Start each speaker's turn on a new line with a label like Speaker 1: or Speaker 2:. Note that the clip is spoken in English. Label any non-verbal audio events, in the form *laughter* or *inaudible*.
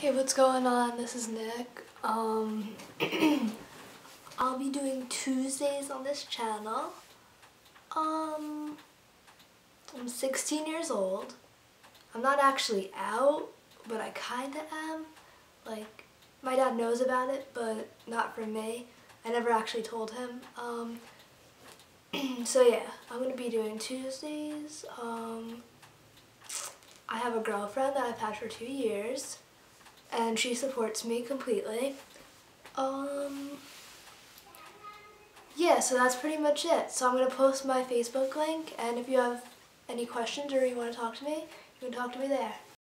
Speaker 1: Hey, what's going on? This is Nick. Um, *clears throat* I'll be doing Tuesdays on this channel. Um, I'm 16 years old. I'm not actually out, but I kinda am. Like, my dad knows about it, but not from me. I never actually told him. Um, *clears throat* so yeah, I'm gonna be doing Tuesdays. Um, I have a girlfriend that I've had for two years, and she supports me completely. Um, yeah, so that's pretty much it. So I'm going to post my Facebook link, and if you have any questions or you want to talk to me, you can talk to me there.